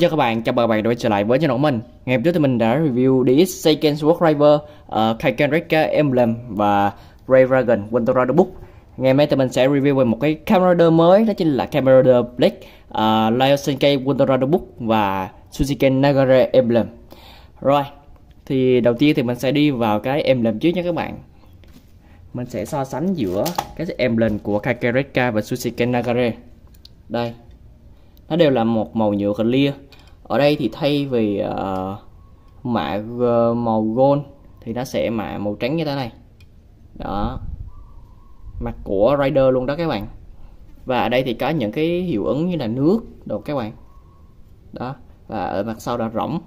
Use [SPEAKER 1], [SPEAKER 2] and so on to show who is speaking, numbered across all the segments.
[SPEAKER 1] Xin chào các bạn, chào mừng các bạn đã quay trở lại với channel của mình. Ngày hôm trước thì mình đã review DX Seiken Sword River, ờ, uh, Kaiken Rekka Emblem và Ray Dragon Winter Rider Book. Ngày hôm nay thì mình sẽ review về một cái camera mới đó chính là camera Blade uh, ờ, Lion Senkai Winter Rider Book và Sushiken Nagare Emblem. Rồi, thì đầu tiên thì mình sẽ đi vào cái emblem trước nha các bạn. Mình sẽ so sánh giữa cái emblem của Kaiken Rekka và Sushiken Nagare. Đây nó đều là một màu nhựa clear ở đây thì thay vì uh, mạ uh, màu gold thì nó sẽ mạ màu trắng như thế này. Đó. Mặt của rider luôn đó các bạn. Và ở đây thì có những cái hiệu ứng như là nước đồ các bạn. Đó. Và ở mặt sau là rỗng.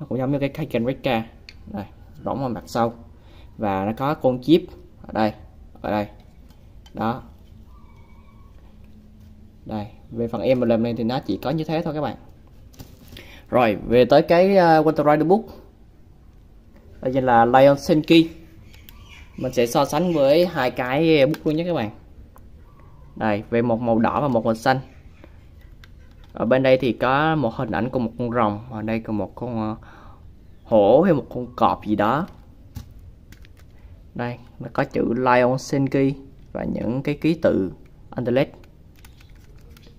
[SPEAKER 1] Nó cũng giống như cái Kaken Rekka đây rỗng ở mặt sau. Và nó có con chip ở đây ở đây. Đó. Đây về phần em làm này thì nó chỉ có như thế thôi các bạn rồi về tới cái ờ, uh, Winter Rider Book. Đây là Lion Senki. Mình sẽ so sánh với hai cái book luôn nhé các bạn. Đây về một màu đỏ và một màu xanh. Ở bên đây thì có một hình ảnh của một con rồng ở đây có một con uh, hổ hay một con cọp gì đó. Đây nó có chữ Lion Senki và những cái ký tự Underlet.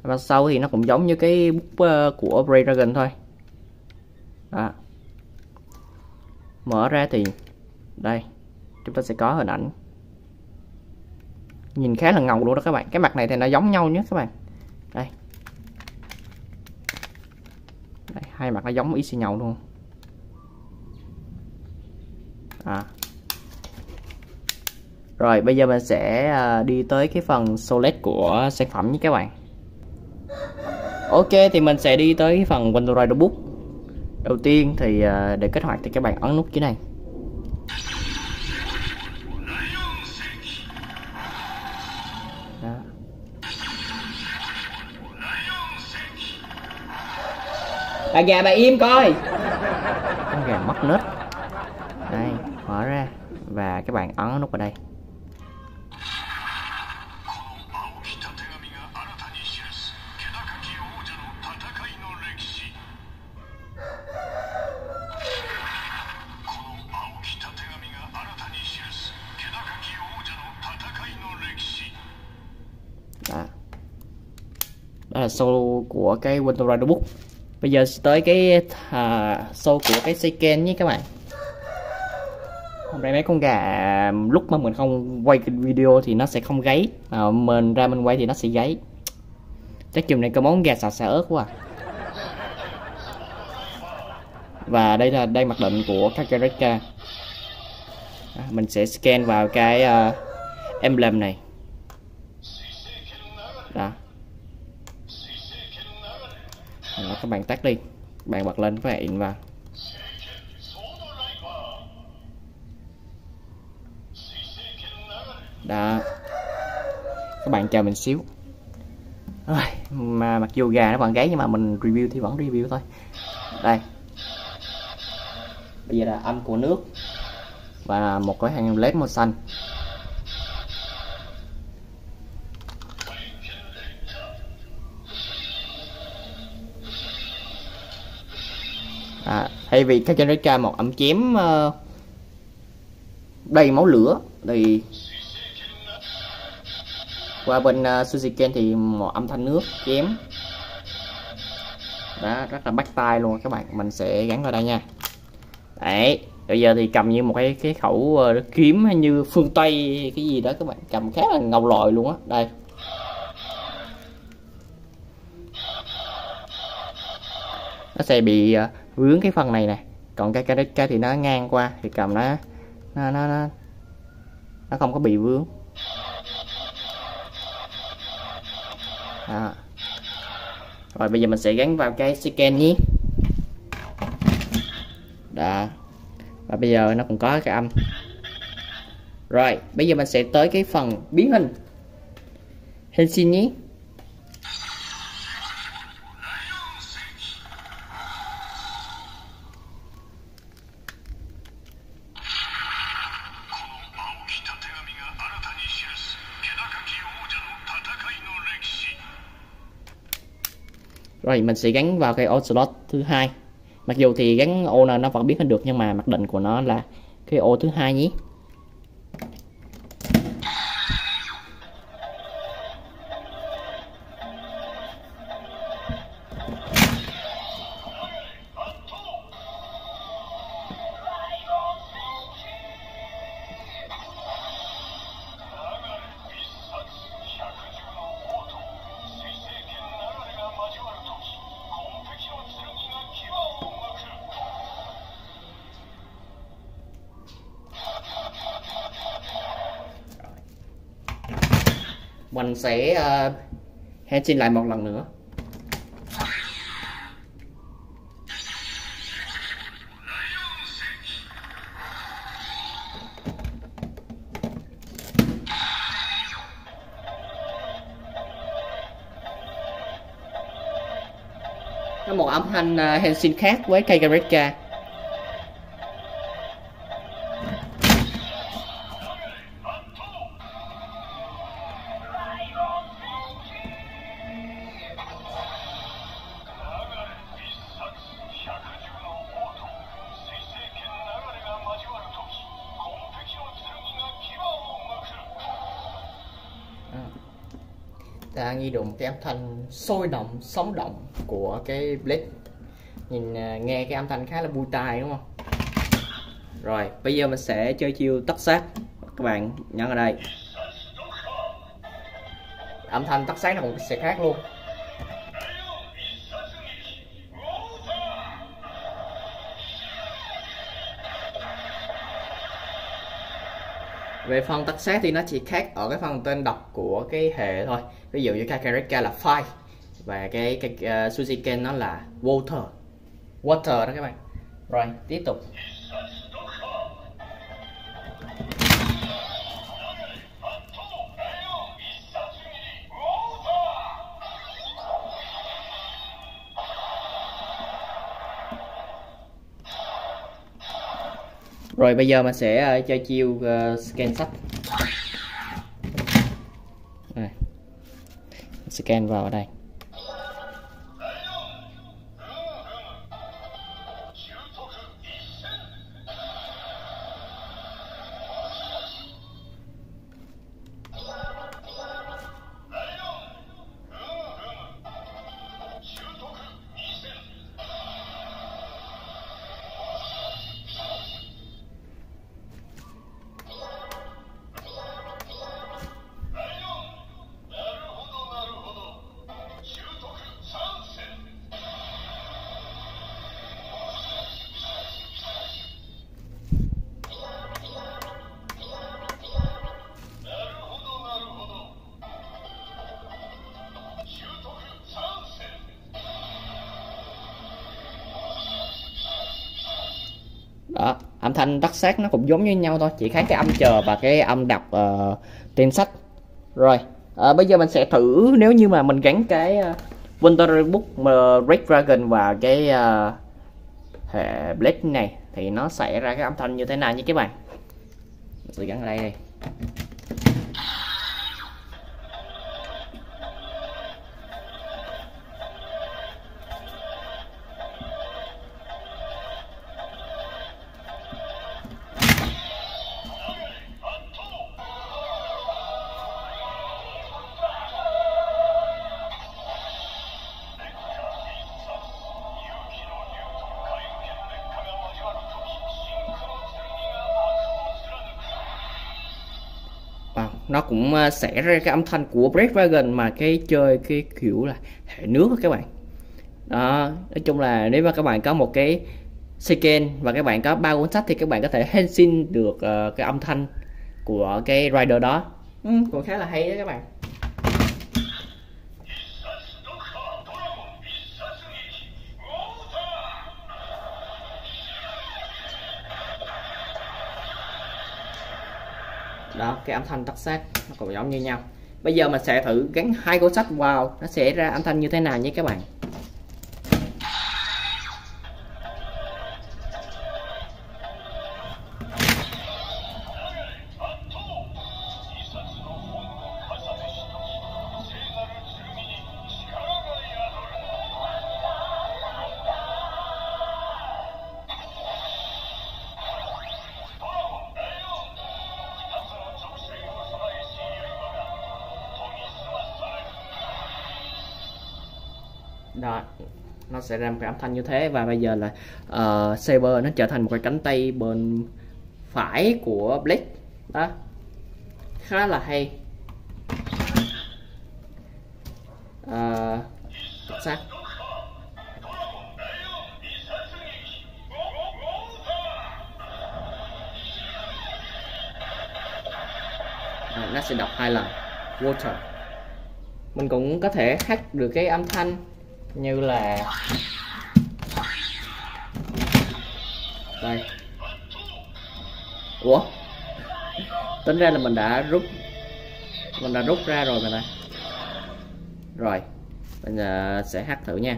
[SPEAKER 1] Và sau thì nó cũng giống như cái bút uh, ờ, của Bray Dragon thôi đó. mở ra thì đây chúng ta sẽ có hình ảnh. Nhìn khá là ngầu luôn đó các bạn. Cái mặt này thì nó giống nhau nhé các bạn. Đây, đây hai mặt nó giống y xì nhau luôn. À. rồi bây giờ mình sẽ à, đi tới cái phần solid của sản phẩm nhé các bạn. Ok thì mình sẽ đi tới phần Windows Rider Book Đầu tiên thì à, để kích hoạt thì các bạn ấn nút dưới này Đó. Bà gà bà im coi. Con gà mất nết. Đây, mở ra. Và các bạn ấn nút vào đây. Đó là show của cái Winter Rider Book bây giờ tới cái à, show của cái Seiken nhé các bạn. Hôm nay mấy con gà lúc mà mình không quay cái video thì nó sẽ không gáy. À, mình ra mình quay thì nó sẽ gáy. Chắc chừng này có món gà xào xà ớt quá à. và đây là đây mặc định của Kakarika. À, mình sẽ scan vào cái uh, emblem này. Đó đó, các bạn tắt đi. Bạn bật lên các bạn in vào. Đó. Các bạn chờ mình xíu. Rồi mà mặc dù gà nó còn gáy nhưng mà mình review thì vẫn review thôi. Đây. Bây giờ là âm của nước và một cái hàng led màu xanh. Thay vì các trên ca một ẩm chém uh, đầy máu lửa thì qua bên ờ, uh, Suzuki thì một âm thanh nước chém. Đó rất là bắt tay luôn các bạn mình sẽ gắn vào đây nha. Đấy bây giờ thì cầm như một cái cái khẩu uh, kiếm hay như phương tây cái gì đó các bạn cầm khá là ngầu lòi luôn á. Đây. Nó sẽ bị uh, vướng cái phần này nè. Còn cái cái cái thì nó ngang qua thì cầm nó nó nó nó, nó không có bị vướng. Đó. rồi bây giờ mình sẽ gắn vào cái scan nhé. Đó. Và bây giờ nó cũng có cái âm. Rồi bây giờ mình sẽ tới cái phần biến hình. Hình xin nhé. Rồi, mình sẽ gắn vào cái ô slot thứ hai. Mặc dù thì gắn ô nào nó vẫn biến hình được, nhưng mà mặc định của nó là cái ô thứ hai nhé. Mình sẽ uh, ờ, lại một lần nữa. Nó một âm thanh uh, ờ, henshin khác với Kakarika ta một cái âm thanh sôi động sống động của cái blade. Nhìn à, nghe cái âm thanh khá là vui tai, đúng không? Rồi, bây giờ mình sẽ chơi chiêu tắt sát. Các bạn nhấn ở đây. Âm thanh tắt sát nó cũng sẽ khác luôn. Về phần tắc sát thì nó chỉ khác ở cái phần tên đọc của cái hệ thôi. Ví dụ như Kakarika là fire và cái, cái ờ, uh, Suziken nó là water water đó các bạn. Rồi tiếp tục. Rồi bây giờ mình sẽ ờ, uh, chơi chiêu uh, scan sách này. scan vào ở đây âm thanh đất sát nó cũng giống như nhau thôi chỉ khác cái âm chờ và cái âm đọc ờ, uh, trên sách. Rồi à, bây giờ mình sẽ thử nếu như mà mình gắn cái ờ, uh, Winter Book uh, Red Dragon và cái uh, hệ Blade này thì nó sẽ ra cái âm thanh như thế nào nha các bạn? Mình sẽ gắn ở đây đây. Nó cũng ờ, sẽ ra cái âm thanh của Brad Dragon mà cái chơi cái kiểu là hệ nước đó các bạn. Đó nói chung là nếu mà các bạn có một cái scan và các bạn có ba cuốn sách thì các bạn có thể henshin được uh, cái âm thanh của cái rider đó. Ừ, cũng khá là hay đó các bạn. Cái âm thanh tắt sát nó cũng giống như nhau. Bây giờ mình sẽ thử gắn hai cuốn sách vào. Nó sẽ ra âm thanh như thế nào nhé các bạn? Đó nó sẽ ra một cái âm thanh như thế. Và bây giờ là uh, Saber nó trở thành một cái cánh tay bên phải của Blade. Đó khá là hay. Uh, sát à, nó sẽ đọc hai lần. Water. Mình cũng có thể hát được cái âm thanh như là đây. Ủa? Tính ra là mình đã rút mình đã rút ra rồi mà này. Rồi mình uh, sẽ hát thử nha.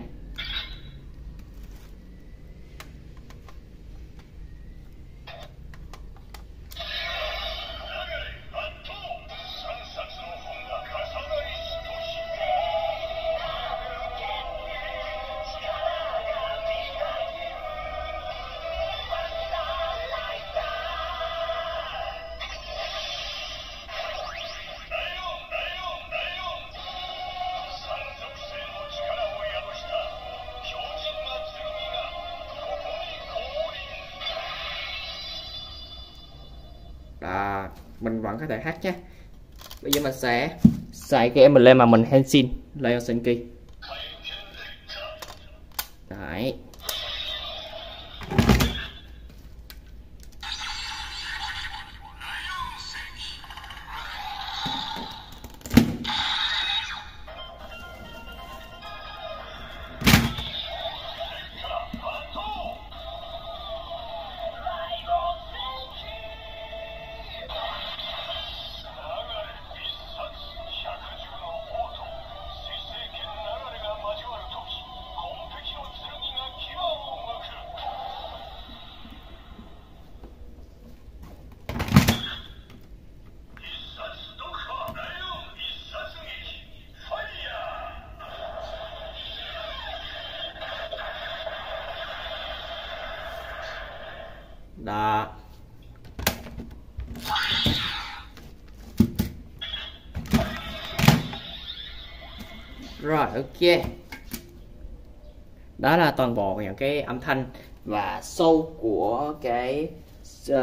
[SPEAKER 1] Đó, mình vẫn có thể hát nhé. Bây giờ mình sẽ xài cái em lên mà mình Henshin lên Senki. Đấy. Rồi ok. Đó là toàn bộ những cái âm thanh và sâu của cái uh,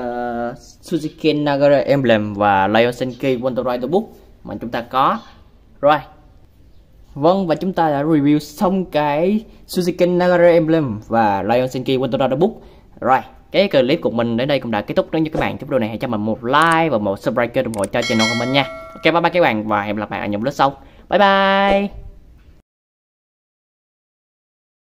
[SPEAKER 1] Suzuki Nagara Emblem và Lion Senki Wonder Rider Book mà chúng ta có. Rồi. Vâng và chúng ta đã review xong cái Suzuki Nagara Emblem và Lion Senki Wonder Rider Book. Rồi cái clip của mình đến đây cũng đã kết thúc. Nếu như các bạn thích video này hãy cho mình một like và một subscribe kênh ủng hộ cho channel của mình nha. Ok bye bye các bạn và hẹn gặp lại ở những clip sau. Bye bye.